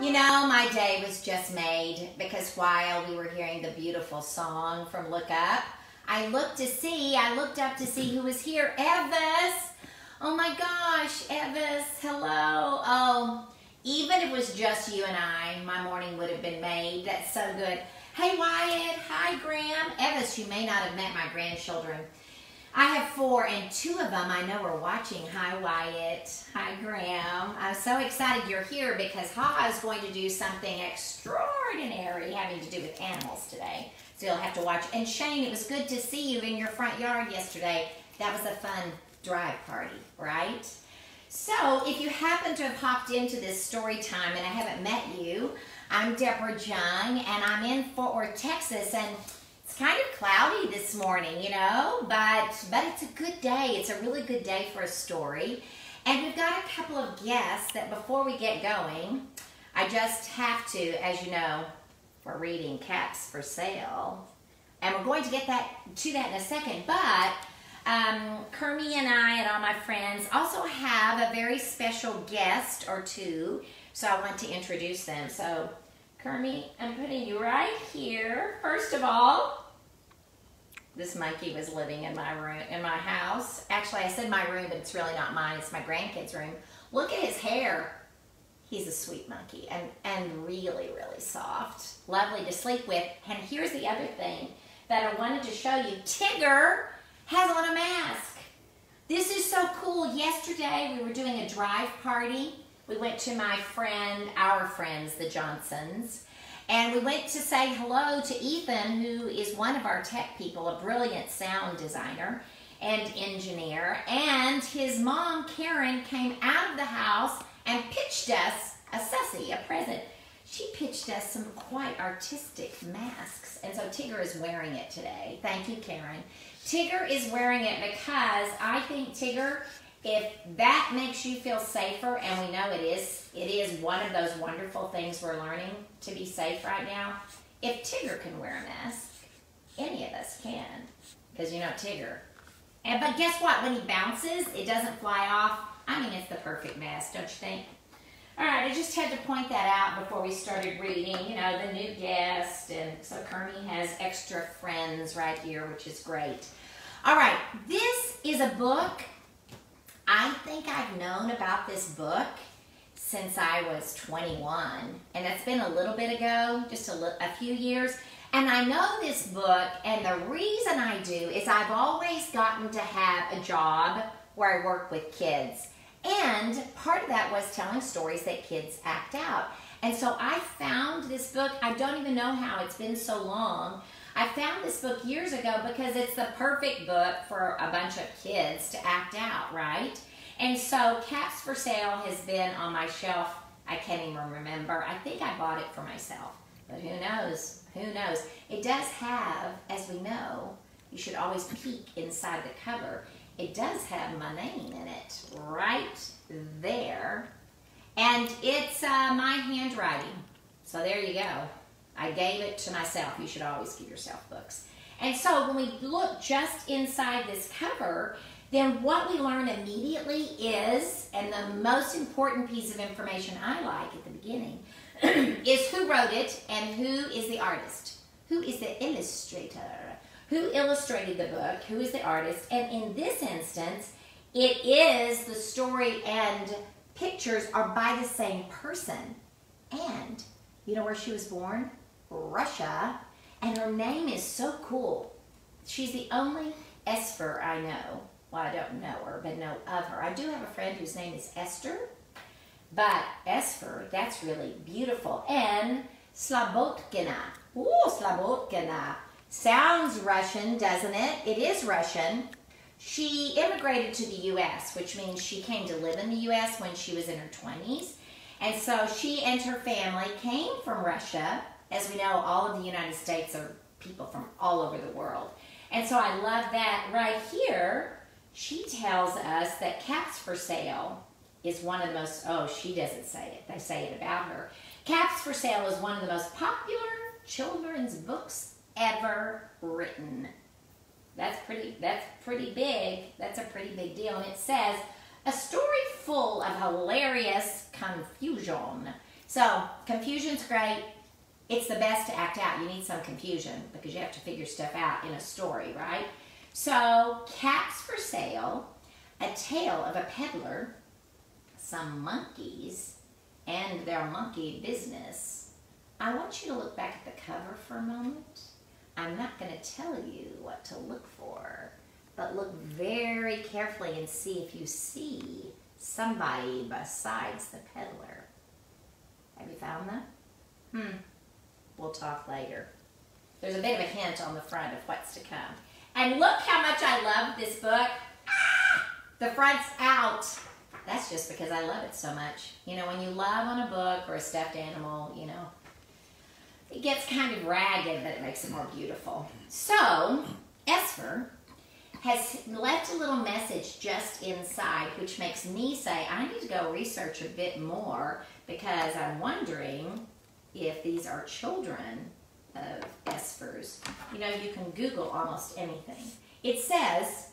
You know, my day was just made because while we were hearing the beautiful song from Look Up, I looked to see, I looked up to see who was here. Evis! Oh my gosh, Evis, hello. Oh, even if it was just you and I, my morning would have been made. That's so good. Hey Wyatt, hi Graham. Evis, you may not have met my grandchildren. I have four, and two of them I know are watching. Hi, Wyatt. Hi, Graham. I'm so excited you're here because Ha is going to do something extraordinary having to do with animals today. So you'll have to watch. And Shane, it was good to see you in your front yard yesterday. That was a fun drive party, right? So if you happen to have hopped into this story time and I haven't met you, I'm Deborah Young, and I'm in Fort Worth, Texas, and kind of cloudy this morning, you know, but but it's a good day. It's a really good day for a story. And we've got a couple of guests that before we get going, I just have to, as you know, we're reading Caps for Sale. And we're going to get that to that in a second. But um, and I and all my friends also have a very special guest or two. So I want to introduce them. So Kermie, I'm putting you right here. First of all, this monkey was living in my room, in my house. Actually, I said my room, but it's really not mine. It's my grandkid's room. Look at his hair. He's a sweet monkey and, and really, really soft. Lovely to sleep with. And here's the other thing that I wanted to show you. Tigger has on a mask. This is so cool. Yesterday, we were doing a drive party. We went to my friend, our friends, the Johnsons, and we went to say hello to Ethan, who is one of our tech people, a brilliant sound designer and engineer. And his mom, Karen, came out of the house and pitched us a sussy, a present. She pitched us some quite artistic masks. And so Tigger is wearing it today. Thank you, Karen. Tigger is wearing it because I think Tigger if that makes you feel safer, and we know it is, it is one of those wonderful things we're learning to be safe right now. If Tigger can wear a mask, any of us can, because you know Tigger. And but guess what? When he bounces, it doesn't fly off. I mean, it's the perfect mask, don't you think? All right, I just had to point that out before we started reading, you know, the new guest. And so Kermie has extra friends right here, which is great. All right, this is a book I think I've known about this book since I was 21, and that's been a little bit ago, just a, a few years. And I know this book, and the reason I do is I've always gotten to have a job where I work with kids. And part of that was telling stories that kids act out. And so I found this book, I don't even know how, it's been so long. I found this book years ago because it's the perfect book for a bunch of kids to act out, right? And so Caps for Sale has been on my shelf, I can't even remember. I think I bought it for myself, but who knows? Who knows? It does have, as we know, you should always peek inside the cover. It does have my name in it right there. And it's uh, my handwriting. So there you go. I gave it to myself. You should always give yourself books. And so when we look just inside this cover, then what we learn immediately is, and the most important piece of information I like at the beginning, is who wrote it and who is the artist. Who is the illustrator? Who illustrated the book? Who is the artist? And in this instance, it is the story and pictures are by the same person. And you know where she was born? Russia, and her name is so cool. She's the only Esphyr I know. Well, I don't know her, but know of her. I do have a friend whose name is Esther, but Esphyr, that's really beautiful. And Slobodkina. Ooh, Slobodkina. Sounds Russian, doesn't it? It is Russian. She immigrated to the U.S., which means she came to live in the U.S. when she was in her 20s. And so she and her family came from Russia as we know, all of the United States are people from all over the world. And so I love that right here, she tells us that Caps for Sale is one of the most, oh, she doesn't say it, they say it about her. Caps for Sale is one of the most popular children's books ever written. That's pretty, that's pretty big. That's a pretty big deal. And it says, a story full of hilarious confusion So confusion's great. It's the best to act out. You need some confusion because you have to figure stuff out in a story, right? So caps for sale, a tale of a peddler, some monkeys, and their monkey business. I want you to look back at the cover for a moment. I'm not going to tell you what to look for, but look very carefully and see if you see somebody besides the peddler. Have you found them? Hmm. We'll talk later. There's a bit of a hint on the front of what's to come. And look how much I love this book. Ah, the front's out. That's just because I love it so much. You know, when you love on a book or a stuffed animal, you know, it gets kind of ragged, but it makes it more beautiful. So, Esphyr has left a little message just inside, which makes me say, I need to go research a bit more because I'm wondering if these are children of Esphyr's. You know, you can Google almost anything. It says,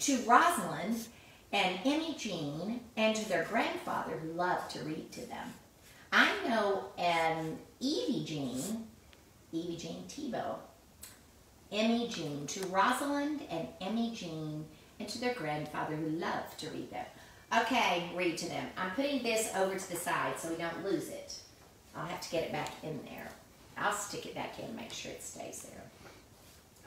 to Rosalind and Emmy Jean, and to their grandfather who loved to read to them. I know an Evie Jean, Evie Jean Tebow, Emmy Jean, to Rosalind and Emmy Jean, and to their grandfather who loved to read them. Okay, read to them. I'm putting this over to the side so we don't lose it. I'll have to get it back in there. I'll stick it back in, make sure it stays there.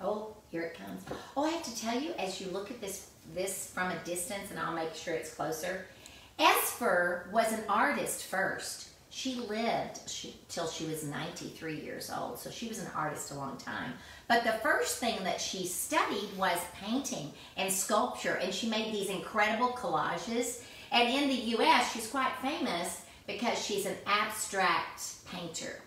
Oh, here it comes. Oh, I have to tell you, as you look at this, this from a distance, and I'll make sure it's closer, Esphyr was an artist first. She lived she, till she was 93 years old, so she was an artist a long time. But the first thing that she studied was painting and sculpture, and she made these incredible collages. And in the U.S., she's quite famous because she's an abstract painter.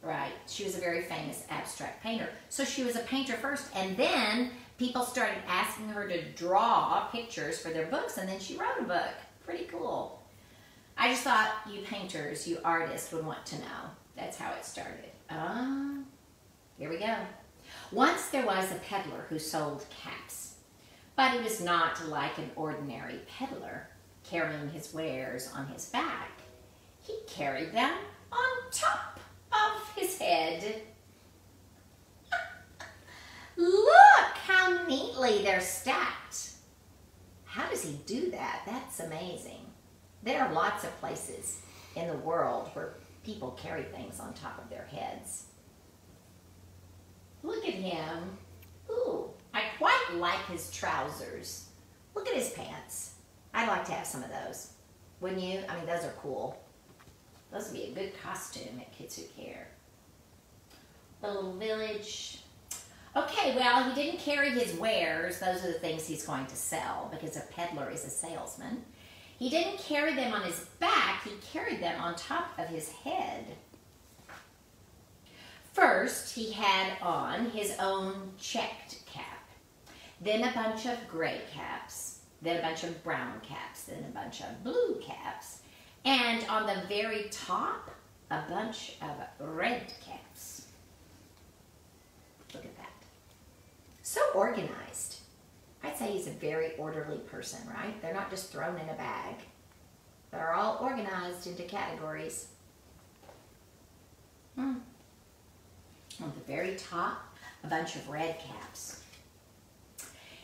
Right. She was a very famous abstract painter. So she was a painter first, and then people started asking her to draw pictures for their books, and then she wrote a book. Pretty cool. I just thought you painters, you artists would want to know. That's how it started. Ah, here we go. Once there was a peddler who sold caps, but he was not like an ordinary peddler, carrying his wares on his back. He carried them on top of his head. Look how neatly they're stacked. How does he do that? That's amazing. There are lots of places in the world where people carry things on top of their heads. Look at him. Ooh, I quite like his trousers. Look at his pants. I'd like to have some of those. Wouldn't you? I mean, those are cool. Those would be a good costume at Kids Who Care. The little village. Okay, well, he didn't carry his wares. Those are the things he's going to sell because a peddler is a salesman. He didn't carry them on his back. He carried them on top of his head. First, he had on his own checked cap, then a bunch of gray caps, then a bunch of brown caps, then a bunch of blue caps, and on the very top, a bunch of red caps. Look at that. So organized. I'd say he's a very orderly person, right? They're not just thrown in a bag. They're all organized into categories. Hmm. On the very top, a bunch of red caps.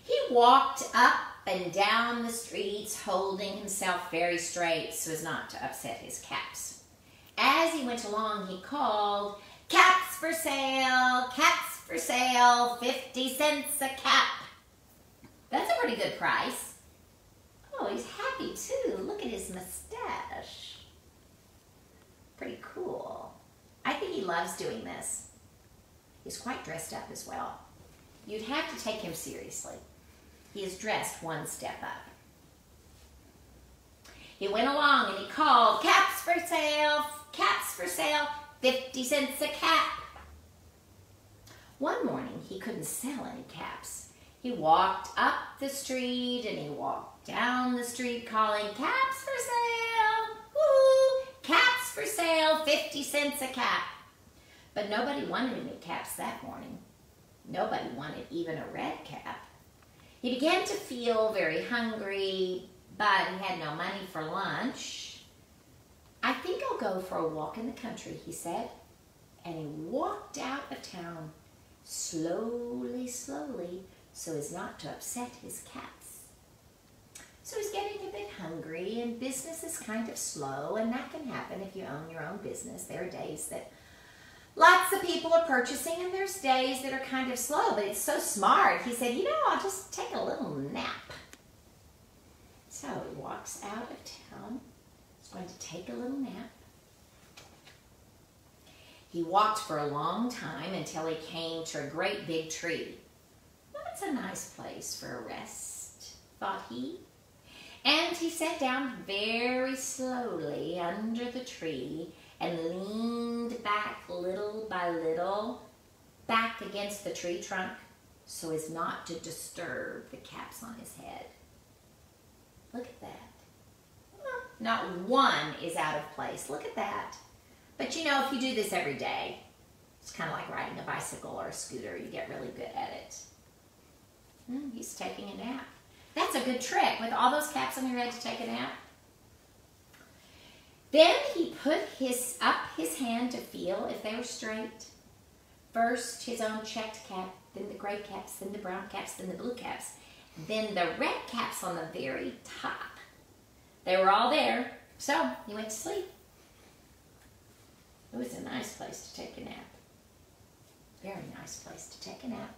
He walked up and down the streets holding himself very straight so as not to upset his caps. As he went along, he called, Caps for sale, caps for sale, 50 cents a cap. That's a pretty good price. Oh, he's happy too. Look at his mustache. Pretty cool. I think he loves doing this. He's quite dressed up as well. You'd have to take him seriously. He is dressed one step up. He went along and he called, caps for sale, caps for sale, 50 cents a cap. One morning, he couldn't sell any caps. He walked up the street and he walked down the street calling, caps for sale, woo, caps for sale, 50 cents a cap. But nobody wanted any caps that morning. Nobody wanted even a red cap. He began to feel very hungry, but he had no money for lunch. I think I'll go for a walk in the country, he said. And he walked out of town, slowly, slowly, so as not to upset his cats. So he's getting a bit hungry, and business is kind of slow, and that can happen if you own your own business. There are days that lots of people are purchasing, and there's days that are kind of slow, but it's so smart. He said, You know, I'll just take a little nap. So he walks out of town. He's going to take a little nap. He walked for a long time until he came to a great big tree. That's a nice place for a rest, thought he. And he sat down very slowly under the tree and leaned back little by little, back against the tree trunk, so as not to disturb the caps on his head. Look at that. Not one is out of place. Look at that. But you know, if you do this every day, it's kind of like riding a bicycle or a scooter. You get really good at it. Mm, he's taking a nap. That's a good trick with all those caps on your head to take a nap. Then he put his up his hand to feel if they were straight. First his own checked cap, then the gray caps, then the brown caps, then the blue caps, then the red caps on the very top. They were all there, so he went to sleep. It was a nice place to take a nap. Very nice place to take a nap.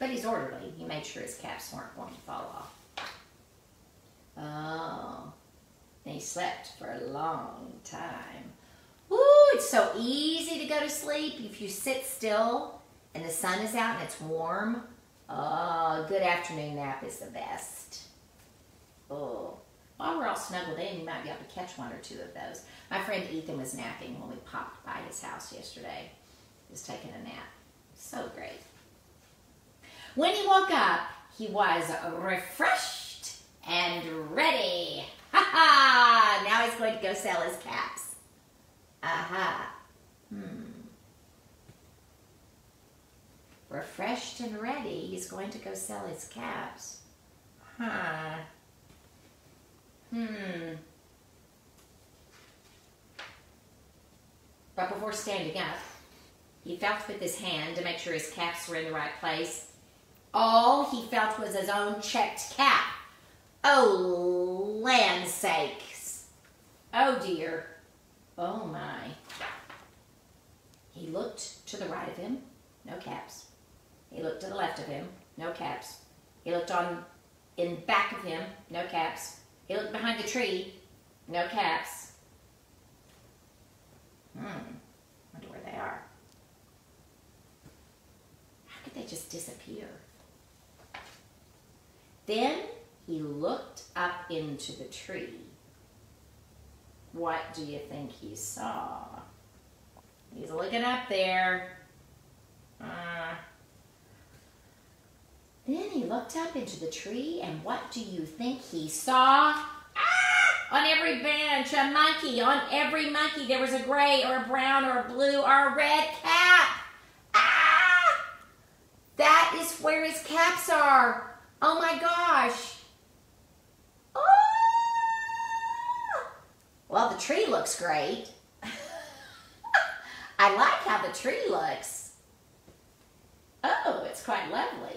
But he's orderly. He made sure his caps weren't going to fall off. Oh. He slept for a long time. Ooh, it's so easy to go to sleep if you sit still and the sun is out and it's warm. Oh, a good afternoon nap is the best. Oh. While we're all snuggled in, you might be able to catch one or two of those. My friend Ethan was napping when we popped by his house yesterday. He was taking a nap. So great. When he woke up, he was refreshed and ready. Now he's going to go sell his caps. Aha. Hmm. Refreshed and ready, he's going to go sell his caps. Huh. Hmm. But before standing up, he felt with his hand to make sure his caps were in the right place. All he felt was his own checked cap. Oh, land sakes. Oh, dear. Oh, my. He looked to the right of him, no caps. He looked to the left of him, no caps. He looked on in back of him, no caps. He looked behind the tree. No caps. Hmm. Wonder where they are. How could they just disappear? Then he looked up into the tree. What do you think he saw? He's looking up there. Uh, then he looked up into the tree, and what do you think he saw? Ah! On every bench, a monkey. On every monkey, there was a gray or a brown or a blue or a red cap. Ah! That is where his caps are. Oh my gosh. Oh! Well, the tree looks great. I like how the tree looks. Oh, it's quite lovely.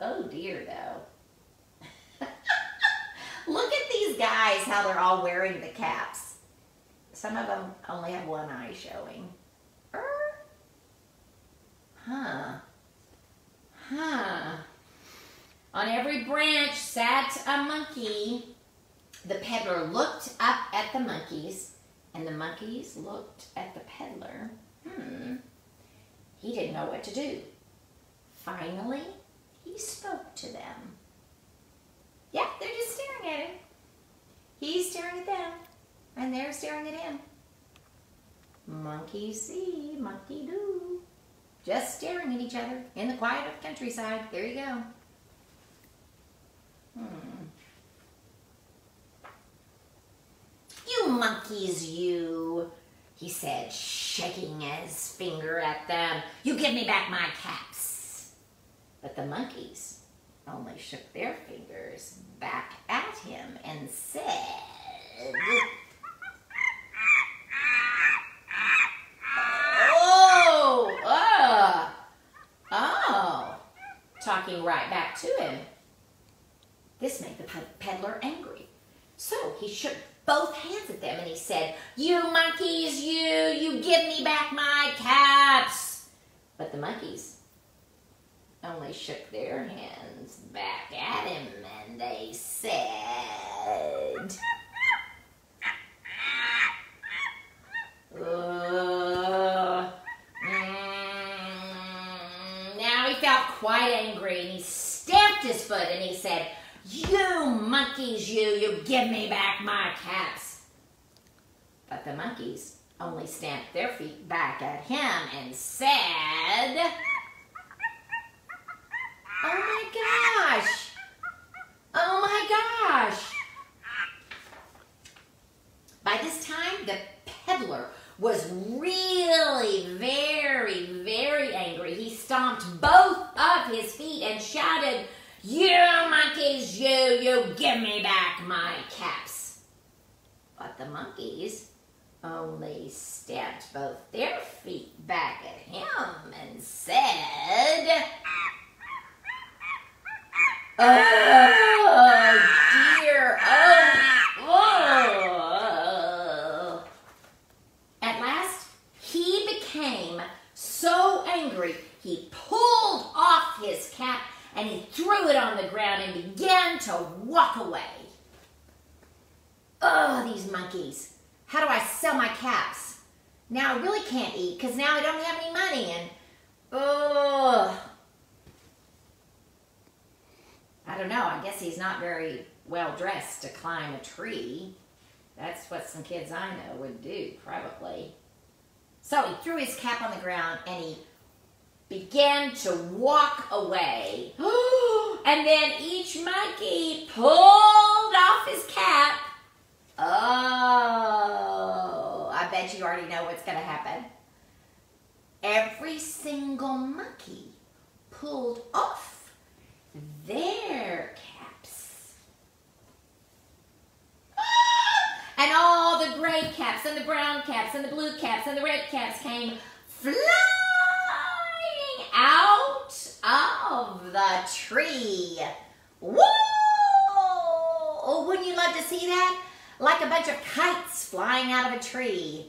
Oh dear, though. Look at these guys, how they're all wearing the caps. Some of them only have one eye showing. Er. Huh. Huh. On every branch sat a monkey. The peddler looked up at the monkeys, and the monkeys looked at the peddler. Hmm. He didn't know what to do. Finally, he spoke to them. Yeah, they're just staring at him. He's staring at them, and they're staring at him. Monkey see, monkey do. Just staring at each other in the quiet of countryside. There you go. Hmm. You monkeys, you, he said, shaking his finger at them. You give me back my caps. But the monkeys only shook their fingers back at him and said, Oh, uh, oh, talking right back to him. This made the peddler angry. So he shook both hands at them and he said, You monkeys, you, you give me back my caps. But the monkeys only shook their hands back at him and they said, mm, now he felt quite angry and he stamped his foot and he said, You monkeys, you, you give me back my caps. But the monkeys only stamped their feet back at him and said, Oh my gosh! Oh my gosh! By this time, the peddler was really very, very angry. He stomped both of his feet and shouted, You monkeys, you, you give me back my caps. But the monkeys only stamped both their feet back at him and said, dear. Oh, oh. At last, he became so angry, he pulled off his cap and he threw it on the ground and began to walk away. Oh, these monkeys. How do I sell my caps? Now I really can't eat because now I don't have any money and, oh, I don't know. I guess he's not very well dressed to climb a tree. That's what some kids I know would do, probably. So he threw his cap on the ground and he began to walk away. and then each monkey pulled off his cap. Oh, I bet you already know what's going to happen. Every single monkey pulled off their caps. Ah! And all the gray caps and the brown caps and the blue caps and the red caps came flying out of the tree. Whoa! Oh, wouldn't you love to see that? Like a bunch of kites flying out of a tree.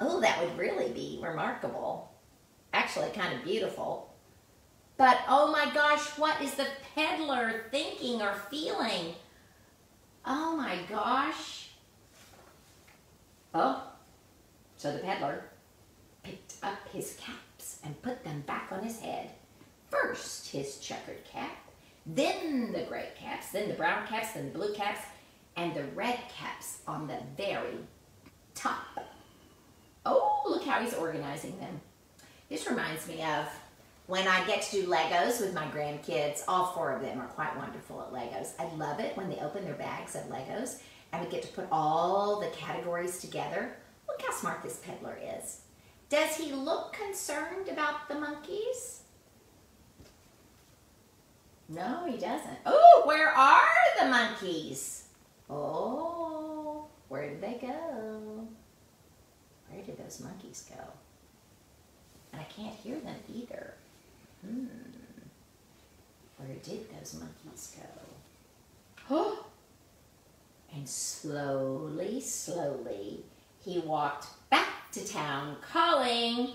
Oh, that would really be remarkable. Actually, kind of beautiful. But oh my gosh, what is the peddler thinking or feeling? Oh my gosh. Oh, so the peddler picked up his caps and put them back on his head. First his checkered cap, then the gray caps, then the brown caps, then the blue caps, and the red caps on the very top. Oh, look how he's organizing them. This reminds me of when I get to do Legos with my grandkids, all four of them are quite wonderful at Legos. I love it when they open their bags of Legos and we get to put all the categories together. Look how smart this peddler is. Does he look concerned about the monkeys? No, he doesn't. Oh, where are the monkeys? Oh, where did they go? Where did those monkeys go? And I can't hear them either. Hmm. Where did those monkeys go? Huh and slowly, slowly, he walked back to town calling,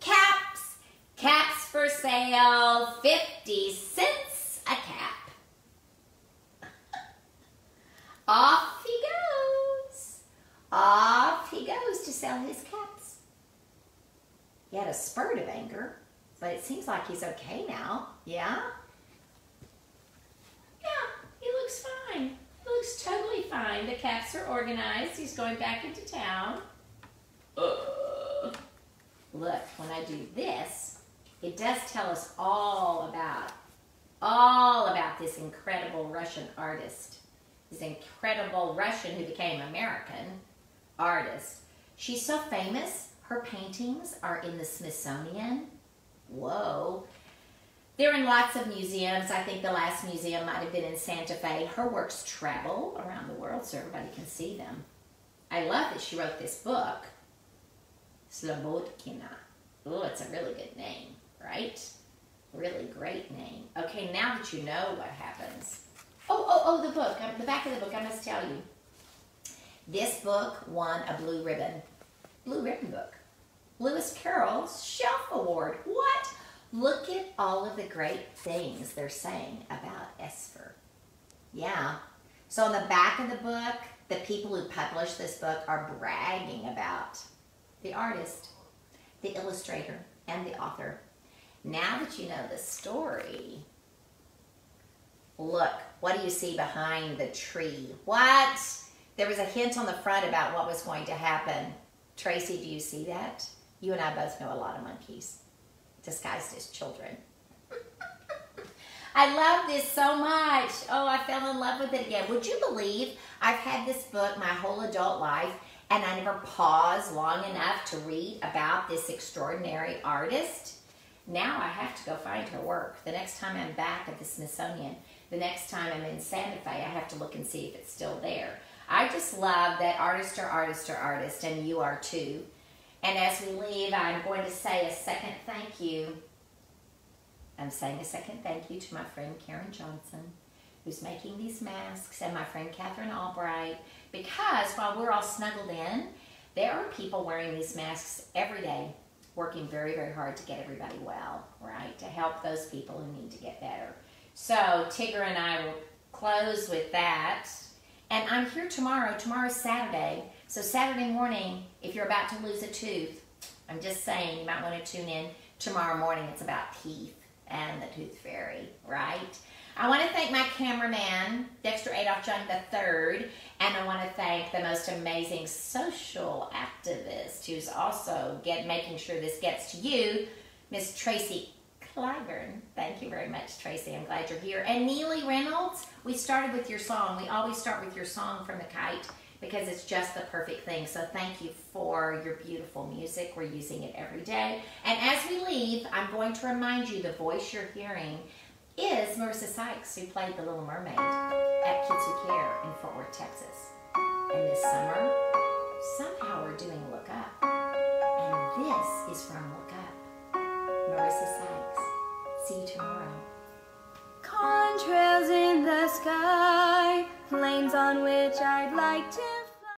Caps! Caps for sale, 50 cents a cap. Off he goes. Off he goes to sell his caps. He had a spurt of anger but it seems like he's okay now. Yeah? Yeah, he looks fine. He looks totally fine. The caps are organized. He's going back into town. Uh. Look, when I do this, it does tell us all about, all about this incredible Russian artist. This incredible Russian who became American artist. She's so famous. Her paintings are in the Smithsonian whoa. They're in lots of museums. I think the last museum might have been in Santa Fe. Her works travel around the world so everybody can see them. I love that she wrote this book, Slobodkina. Oh, it's a really good name, right? Really great name. Okay, now that you know what happens. Oh, oh, oh, the book. The back of the book, I must tell you. This book won a blue ribbon. Blue ribbon book. Lewis Carroll's Shelf Award. What? Look at all of the great things they're saying about Esphyr. Yeah. So on the back of the book, the people who published this book are bragging about the artist, the illustrator, and the author. Now that you know the story, look, what do you see behind the tree? What? There was a hint on the front about what was going to happen. Tracy, do you see that? You and I both know a lot of monkeys disguised as children. I love this so much. Oh, I fell in love with it again. Would you believe I've had this book my whole adult life and I never paused long enough to read about this extraordinary artist? Now I have to go find her work. The next time I'm back at the Smithsonian, the next time I'm in Santa Fe, I have to look and see if it's still there. I just love that artists are artists are artists, and you are too. And as we leave, I'm going to say a second thank you. I'm saying a second thank you to my friend Karen Johnson, who's making these masks, and my friend Catherine Albright, because while we're all snuggled in, there are people wearing these masks every day, working very, very hard to get everybody well, right? To help those people who need to get better. So Tigger and I will close with that. And I'm here tomorrow. Tomorrow's Saturday. So Saturday morning, if you're about to lose a tooth, I'm just saying you might want to tune in tomorrow morning. It's about teeth and the tooth fairy, right? I want to thank my cameraman, Dexter Adolph Young III, and I want to thank the most amazing social activist who's also get making sure this gets to you, Miss Tracy Clyburn. Thank you very much, Tracy. I'm glad you're here. And Neely Reynolds, we started with your song. We always start with your song from the kite because it's just the perfect thing. So thank you for your beautiful music. We're using it every day. And as we leave, I'm going to remind you the voice you're hearing is Marissa Sykes, who played The Little Mermaid at Who Care in Fort Worth, Texas. And this summer, somehow we're doing Look Up. And this is from Look Up. Marissa Sykes. See you tomorrow. Contrails in the sky, planes on which I'd like to